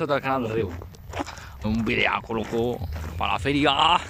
benvenuti al canale Rio un videocolo para la feria.